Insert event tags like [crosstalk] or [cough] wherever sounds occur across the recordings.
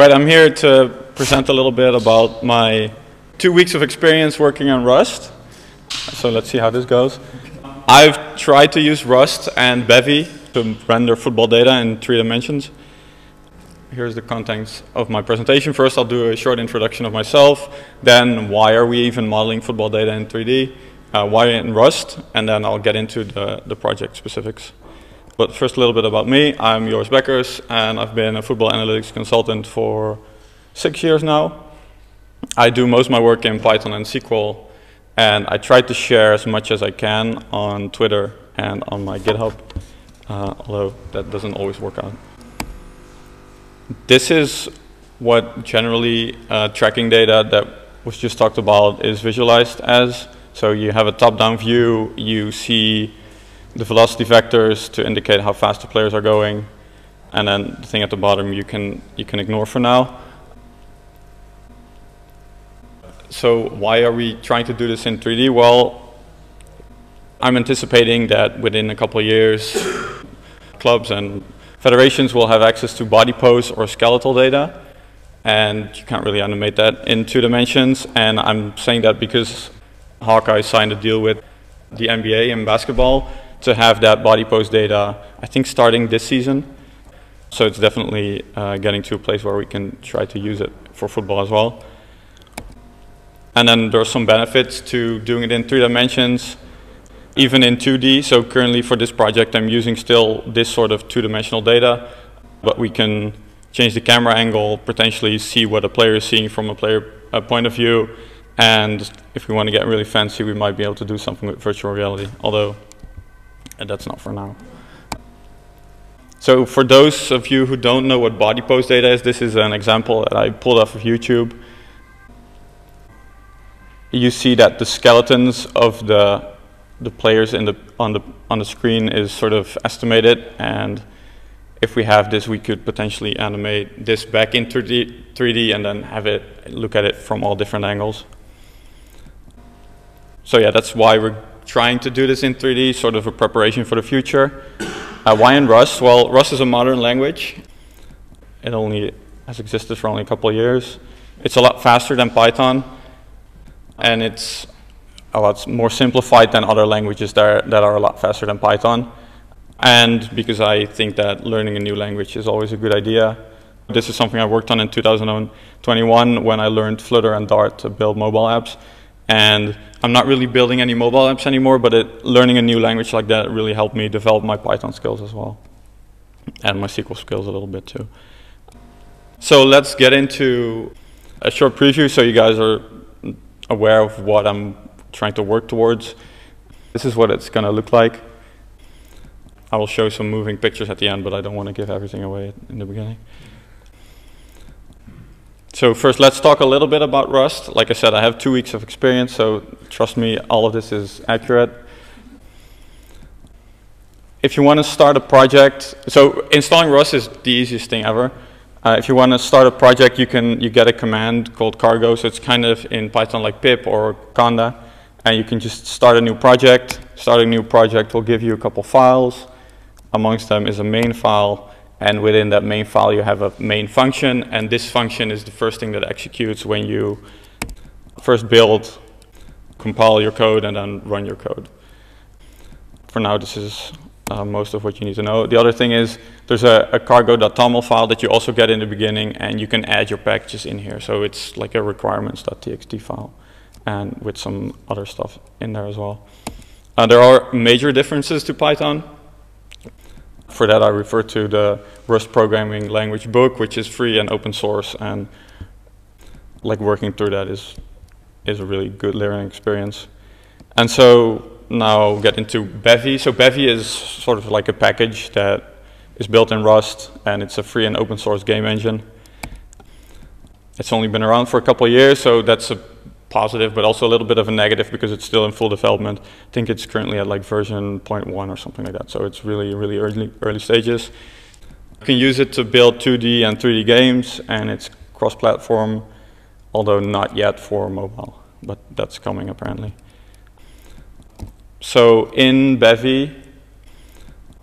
Right, I'm here to present a little bit about my two weeks of experience working on Rust. So let's see how this goes. I've tried to use Rust and Bevy to render football data in three dimensions. Here's the contents of my presentation. First, I'll do a short introduction of myself. Then, why are we even modeling football data in 3D? Uh, why in Rust? And then I'll get into the, the project specifics. But first, a little bit about me. I'm Joris Bekkers, and I've been a football analytics consultant for six years now. I do most of my work in Python and SQL, and I try to share as much as I can on Twitter and on my GitHub, uh, although that doesn't always work out. This is what generally uh, tracking data that was just talked about is visualized as. So you have a top-down view, you see the velocity vectors to indicate how fast the players are going, and then the thing at the bottom you can you can ignore for now. So why are we trying to do this in 3D? Well, I'm anticipating that within a couple of years, clubs and federations will have access to body pose or skeletal data, and you can't really animate that in two dimensions. And I'm saying that because Hawkeye signed a deal with the NBA in basketball, to have that body pose data, I think starting this season. So it's definitely uh, getting to a place where we can try to use it for football as well. And then there are some benefits to doing it in three dimensions, even in 2D. So currently for this project, I'm using still this sort of two-dimensional data, but we can change the camera angle, potentially see what a player is seeing from a player uh, point of view. And if we want to get really fancy, we might be able to do something with virtual reality, although and that's not for now. So for those of you who don't know what body pose data is, this is an example that I pulled off of YouTube. You see that the skeletons of the the players in the on the on the screen is sort of estimated, and if we have this, we could potentially animate this back in 3D, 3D and then have it look at it from all different angles. So yeah, that's why we're trying to do this in 3D, sort of a preparation for the future. Uh, why in Rust? Well, Rust is a modern language. It only has existed for only a couple of years. It's a lot faster than Python, and it's a lot more simplified than other languages that are, that are a lot faster than Python. And because I think that learning a new language is always a good idea, this is something I worked on in 2021 when I learned Flutter and Dart to build mobile apps. And I'm not really building any mobile apps anymore, but it, learning a new language like that really helped me develop my Python skills as well. And my SQL skills a little bit too. So let's get into a short preview so you guys are aware of what I'm trying to work towards. This is what it's going to look like. I will show some moving pictures at the end, but I don't want to give everything away in the beginning. So first, let's talk a little bit about Rust. Like I said, I have two weeks of experience, so trust me, all of this is accurate. If you want to start a project, so installing Rust is the easiest thing ever. Uh, if you want to start a project, you can you get a command called cargo. So it's kind of in Python like pip or conda, and you can just start a new project. Starting a new project will give you a couple files. Amongst them is a main file and within that main file, you have a main function. And this function is the first thing that executes when you first build, compile your code, and then run your code. For now, this is uh, most of what you need to know. The other thing is there's a, a cargo.toml file that you also get in the beginning, and you can add your packages in here. So it's like a requirements.txt file, and with some other stuff in there as well. Uh, there are major differences to Python. For that, I refer to the Rust programming language book, which is free and open source, and like working through that is is a really good learning experience. And so now get into Bevy. So Bevy is sort of like a package that is built in Rust, and it's a free and open source game engine. It's only been around for a couple of years, so that's a positive, but also a little bit of a negative because it's still in full development. I think it's currently at like version 0.1 or something like that. So it's really, really early, early stages. You can use it to build 2D and 3D games, and it's cross-platform, although not yet for mobile, but that's coming apparently. So in Bevy,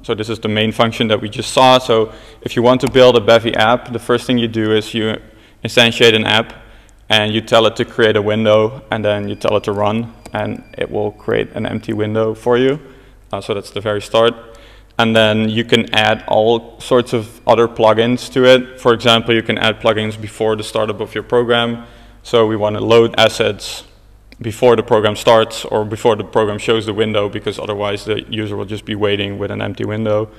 So this is the main function that we just saw. So if you want to build a Bevy app, the first thing you do is you instantiate an app and you tell it to create a window and then you tell it to run and it will create an empty window for you. Uh, so that's the very start. And then you can add all sorts of other plugins to it. For example, you can add plugins before the startup of your program. So we want to load assets before the program starts or before the program shows the window because otherwise the user will just be waiting with an empty window.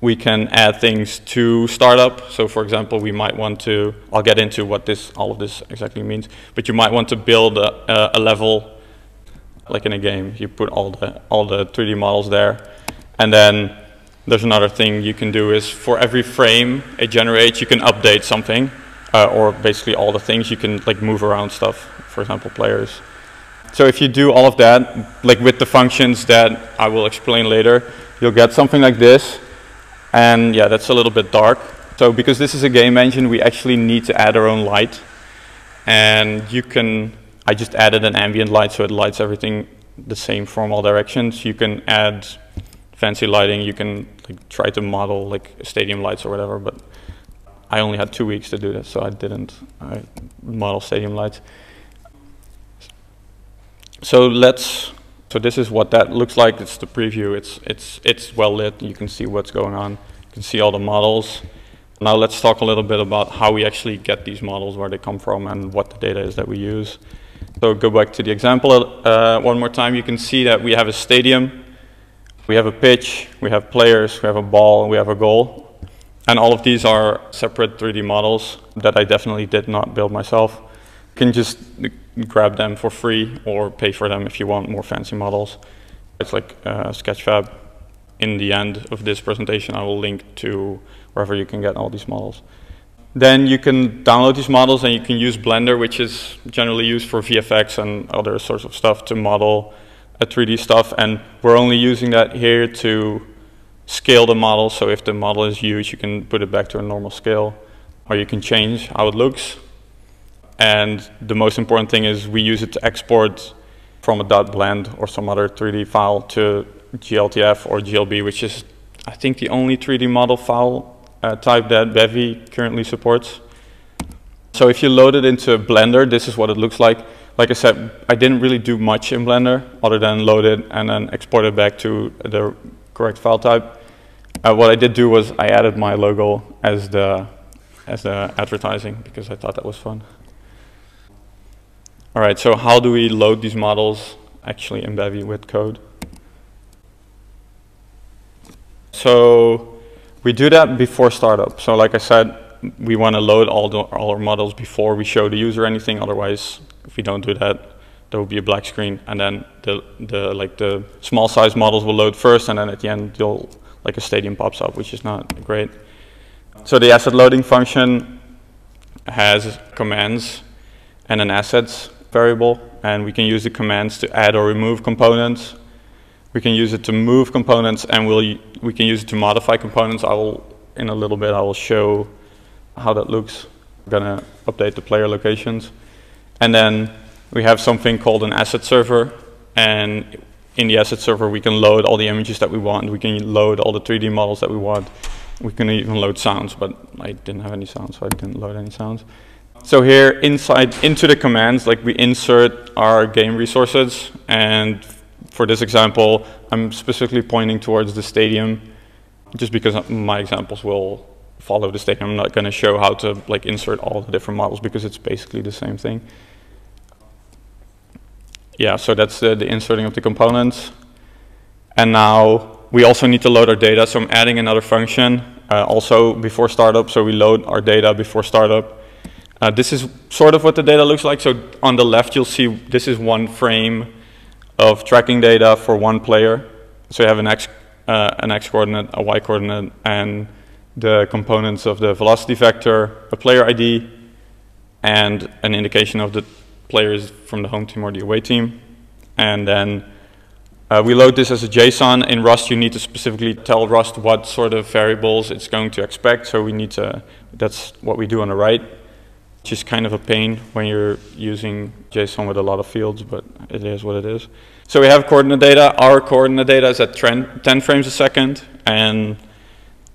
We can add things to startup. So for example, we might want to, I'll get into what this, all of this exactly means, but you might want to build a, a level like in a game. You put all the, all the 3D models there. And then there's another thing you can do is for every frame it generates, you can update something uh, or basically all the things you can like move around stuff, for example, players. So if you do all of that, like with the functions that I will explain later, you'll get something like this. And yeah, that's a little bit dark. So because this is a game engine, we actually need to add our own light. And you can, I just added an ambient light so it lights everything the same from all directions. You can add fancy lighting, you can like, try to model like stadium lights or whatever, but I only had two weeks to do this, so I didn't I model stadium lights. So let's. So this is what that looks like. It's the preview. It's it's it's well lit. You can see what's going on. You can see all the models. Now let's talk a little bit about how we actually get these models, where they come from, and what the data is that we use. So go back to the example uh, one more time. You can see that we have a stadium, we have a pitch, we have players, we have a ball, we have a goal. And all of these are separate 3D models that I definitely did not build myself. You can just grab them for free or pay for them if you want more fancy models. It's like uh, Sketchfab. In the end of this presentation, I will link to wherever you can get all these models. Then you can download these models and you can use Blender, which is generally used for VFX and other sorts of stuff to model a 3D stuff. And we're only using that here to scale the model. So if the model is huge, you can put it back to a normal scale, or you can change how it looks. And the most important thing is we use it to export from a .blend or some other 3D file to GLTF or GLB, which is, I think, the only 3D model file uh, type that Bevy currently supports. So if you load it into Blender, this is what it looks like. Like I said, I didn't really do much in Blender other than load it and then export it back to the correct file type. Uh, what I did do was I added my logo as the as the advertising because I thought that was fun. All right, so how do we load these models actually in Bevy with code? So we do that before startup. So like I said, we want to load all, the, all our models before we show the user anything. Otherwise, if we don't do that, there will be a black screen, and then the the like the small size models will load first, and then at the end you'll like a stadium pops up, which is not great. So the asset loading function has commands and an assets variable, and we can use the commands to add or remove components. We can use it to move components, and we'll we can use it to modify components. I will in a little bit I will show how that looks. I'm gonna update the player locations, and then we have something called an asset server, and in the asset server we can load all the images that we want. We can load all the 3D models that we want. We can even load sounds, but I didn't have any sounds, so I didn't load any sounds. So here inside into the commands, like we insert our game resources, and for this example, I'm specifically pointing towards the stadium, just because my examples will follow the stadium. I'm not going to show how to like insert all the different models because it's basically the same thing. Yeah, so that's the, the inserting of the components. And now we also need to load our data, so I'm adding another function uh, also before startup, so we load our data before startup. Uh, this is sort of what the data looks like. So on the left, you'll see this is one frame of tracking data for one player. So you have an x, uh, an x coordinate, a y coordinate, and the components of the velocity vector, a player ID, and an indication of the players from the home team or the away team. And then uh, we load this as a JSON. In Rust, you need to specifically tell Rust what sort of variables it's going to expect. So we need to, that's what we do on the right. Which is kind of a pain when you're using JSON with a lot of fields, but it is what it is. So we have coordinate data. Our coordinate data is at 10 frames a second, and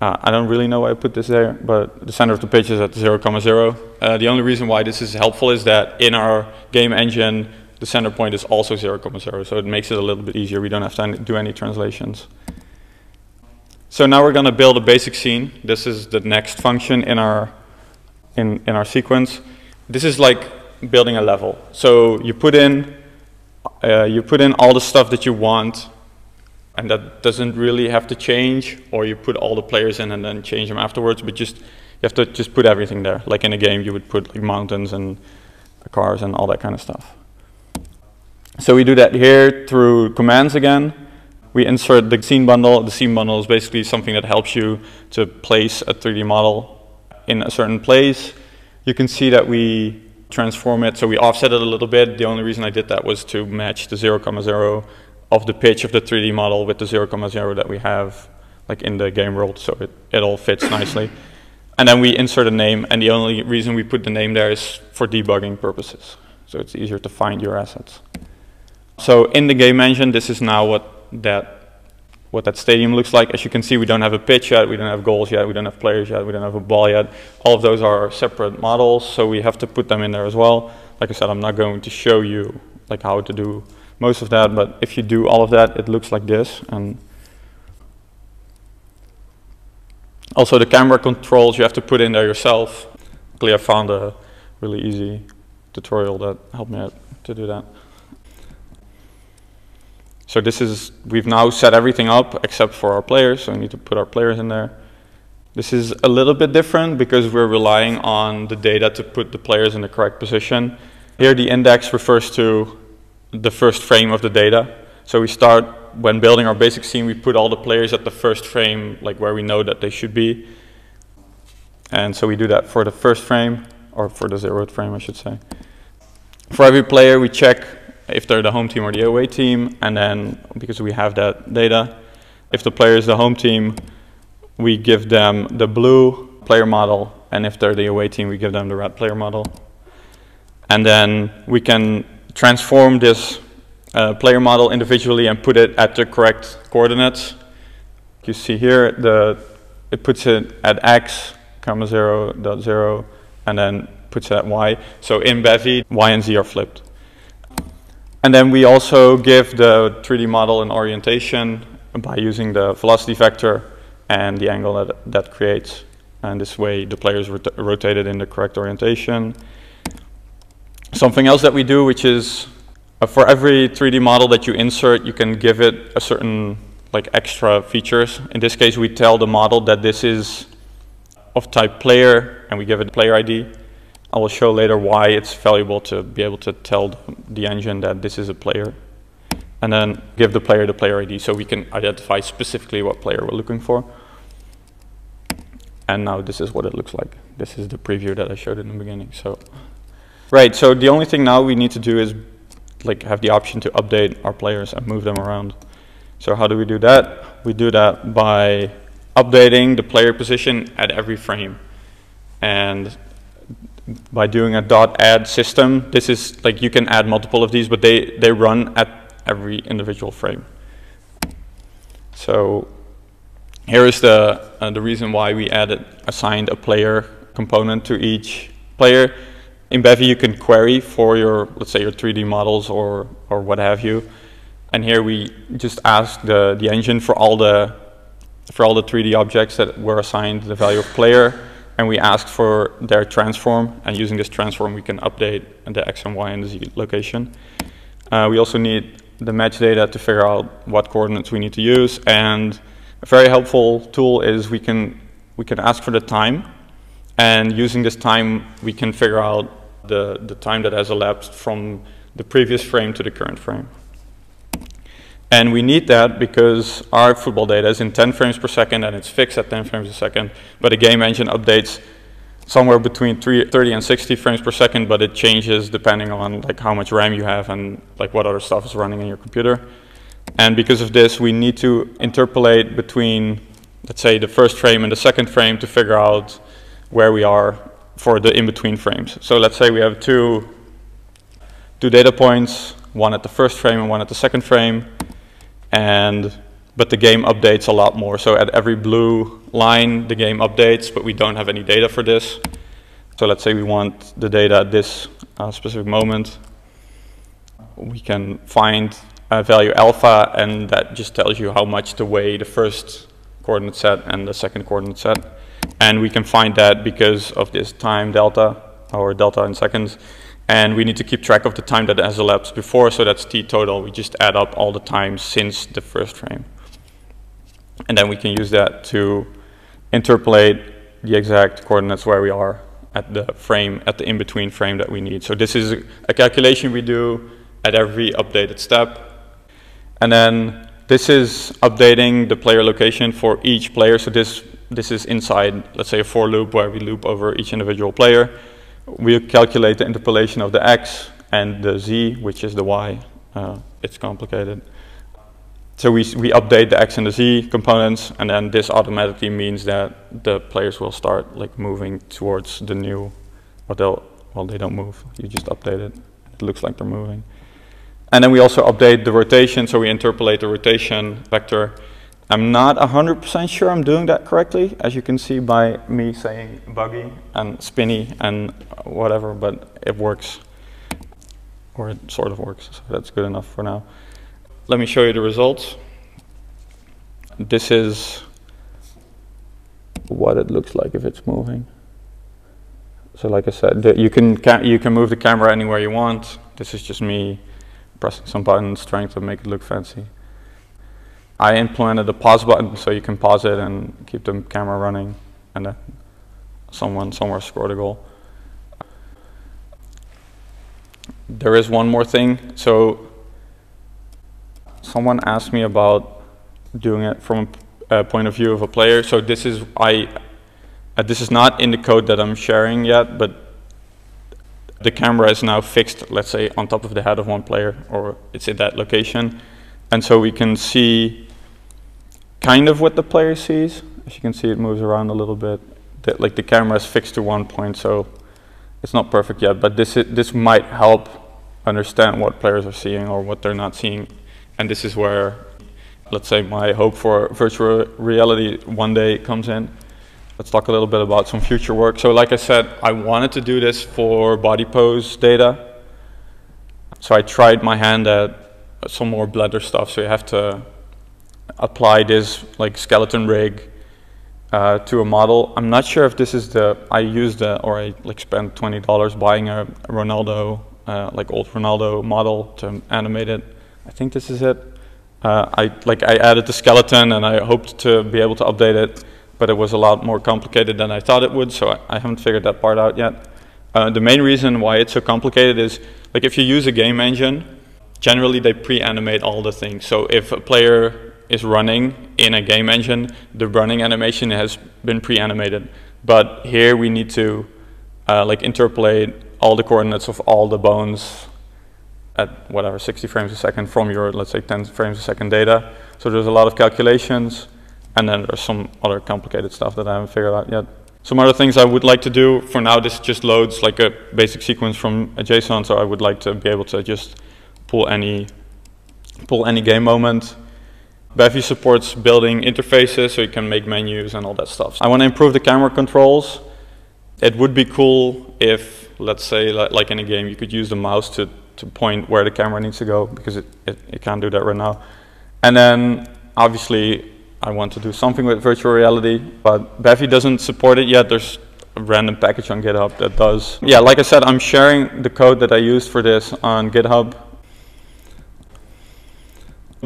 uh, I don't really know why I put this there, but the center of the page is at 0, comma 0. Uh, the only reason why this is helpful is that in our game engine, the center point is also 0, comma 0, so it makes it a little bit easier. We don't have to do any translations. So now we're going to build a basic scene. This is the next function in our in, in our sequence. This is like building a level. So you put in uh, you put in all the stuff that you want and that doesn't really have to change or you put all the players in and then change them afterwards but just you have to just put everything there like in a game you would put like mountains and cars and all that kind of stuff so we do that here through commands again we insert the scene bundle the scene bundle is basically something that helps you to place a 3d model in a certain place. You can see that we transform it, so we offset it a little bit. The only reason I did that was to match the 0, 0 of the pitch of the 3D model with the 0, 0 that we have like in the game world, so it, it all fits nicely. [laughs] And then we insert a name, and the only reason we put the name there is for debugging purposes. So it's easier to find your assets. So in the game engine, this is now what that what that stadium looks like. As you can see, we don't have a pitch yet, we don't have goals yet, we don't have players yet, we don't have a ball yet. All of those are separate models, so we have to put them in there as well. Like I said, I'm not going to show you like how to do most of that, but if you do all of that, it looks like this. And also the camera controls you have to put in there yourself. Luckily, I found a really easy tutorial that helped me out to do that. So this is, we've now set everything up except for our players, so we need to put our players in there. This is a little bit different because we're relying on the data to put the players in the correct position. Here the index refers to the first frame of the data. So we start, when building our basic scene, we put all the players at the first frame, like where we know that they should be. And so we do that for the first frame, or for the zeroth frame, I should say. For every player, we check if they're the home team or the away team, and then because we have that data, if the player is the home team, we give them the blue player model, and if they're the away team, we give them the red player model. And then we can transform this uh, player model individually and put it at the correct coordinates. You see here, the it puts it at x, comma 0, dot 0, and then puts it at y. So in Bevy, y and z are flipped. And then we also give the 3D model an orientation by using the velocity vector and the angle that that creates. And this way the player is rot rotated in the correct orientation. Something else that we do, which is uh, for every 3D model that you insert, you can give it a certain like extra features. In this case, we tell the model that this is of type player, and we give it a player ID. I will show later why it's valuable to be able to tell the engine that this is a player. And then give the player the player ID so we can identify specifically what player we're looking for. And now this is what it looks like. This is the preview that I showed in the beginning. So, Right, so the only thing now we need to do is like have the option to update our players and move them around. So how do we do that? We do that by updating the player position at every frame. And by doing a dot add system, this is like you can add multiple of these, but they, they run at every individual frame. So here is the, uh, the reason why we added assigned a player component to each player. In Bevy, you can query for your, let's say, your 3D models or, or what have you. And here we just ask the, the engine for all the, for all the 3D objects that were assigned the value of player and we ask for their transform, and using this transform we can update the x and y and the z location. Uh, we also need the match data to figure out what coordinates we need to use, and a very helpful tool is we can, we can ask for the time, and using this time we can figure out the, the time that has elapsed from the previous frame to the current frame. And we need that because our football data is in 10 frames per second and it's fixed at 10 frames a second. But the game engine updates somewhere between 30 and 60 frames per second, but it changes depending on like how much RAM you have and like what other stuff is running in your computer. And because of this, we need to interpolate between, let's say, the first frame and the second frame to figure out where we are for the in-between frames. So let's say we have two, two data points, one at the first frame and one at the second frame, and but the game updates a lot more. So at every blue line, the game updates, but we don't have any data for this. So let's say we want the data at this uh, specific moment. We can find a value alpha, and that just tells you how much to weigh the first coordinate set and the second coordinate set. And we can find that because of this time delta, or delta in seconds. And we need to keep track of the time that has elapsed before, so that's t total. We just add up all the time since the first frame. And then we can use that to interpolate the exact coordinates where we are at the frame, at the in-between frame that we need. So this is a calculation we do at every updated step. And then this is updating the player location for each player. So this, this is inside, let's say, a for loop where we loop over each individual player. We calculate the interpolation of the x and the z, which is the y. Uh, it's complicated. So we, we update the x and the z components, and then this automatically means that the players will start like moving towards the new, or they'll, well, they don't move. You just update it. It looks like they're moving. And then we also update the rotation, so we interpolate the rotation vector. I'm not 100% sure I'm doing that correctly, as you can see by me saying buggy and spinny and whatever, but it works, or it sort of works, so that's good enough for now. Let me show you the results. This is what it looks like if it's moving. So like I said, you can you can move the camera anywhere you want. This is just me pressing some buttons, trying to make it look fancy. I implemented the pause button so you can pause it and keep the camera running, and then someone somewhere scored a goal. There is one more thing. So someone asked me about doing it from a point of view of a player. So this is I. Uh, this is not in the code that I'm sharing yet, but the camera is now fixed, let's say, on top of the head of one player, or it's in that location. And so we can see kind of what the player sees. As you can see, it moves around a little bit. The, like the camera is fixed to one point, so it's not perfect yet, but this, this might help understand what players are seeing or what they're not seeing and this is where, let's say, my hope for virtual reality one day comes in. Let's talk a little bit about some future work. So like I said, I wanted to do this for body pose data. So I tried my hand at some more Blender stuff. So you have to apply this like skeleton rig uh, to a model. I'm not sure if this is the, I used the, or I like spent $20 buying a Ronaldo, uh, like old Ronaldo model to animate it. I think this is it. Uh, I like I added the skeleton and I hoped to be able to update it, but it was a lot more complicated than I thought it would, so I, I haven't figured that part out yet. Uh, the main reason why it's so complicated is like if you use a game engine, generally they pre-animate all the things. So if a player is running in a game engine, the running animation has been pre-animated. But here we need to uh, like interpolate all the coordinates of all the bones at whatever 60 frames a second from your let's say 10 frames a second data. So there's a lot of calculations, and then there's some other complicated stuff that I haven't figured out yet. Some other things I would like to do for now. This just loads like a basic sequence from a JSON, so I would like to be able to just pull any pull any game moment. Bevy supports building interfaces, so you can make menus and all that stuff. I want to improve the camera controls. It would be cool if, let's say, like in a game, you could use the mouse to to point where the camera needs to go because it, it, it can't do that right now. And then obviously I want to do something with virtual reality, but Bevy doesn't support it yet. There's a random package on GitHub that does. Yeah, like I said, I'm sharing the code that I used for this on GitHub.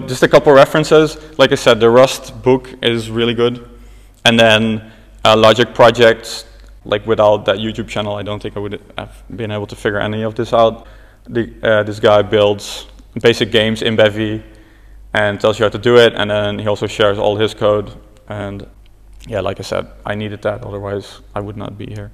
Just a couple references. Like I said, the Rust book is really good. And then uh, Logic projects, like without that YouTube channel, I don't think I would have been able to figure any of this out the, uh, this guy builds basic games in Bevy and tells you how to do it, and then he also shares all his code. And yeah, like I said, I needed that, otherwise I would not be here.